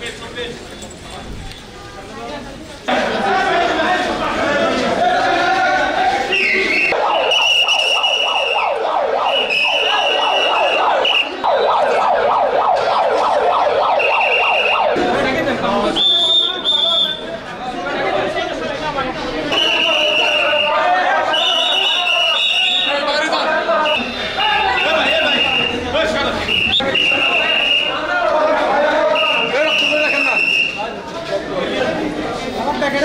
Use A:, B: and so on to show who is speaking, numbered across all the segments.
A: 特別のページ。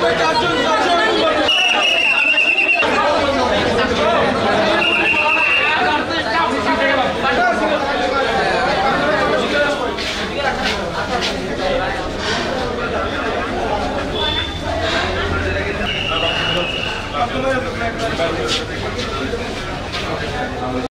B: Gracias.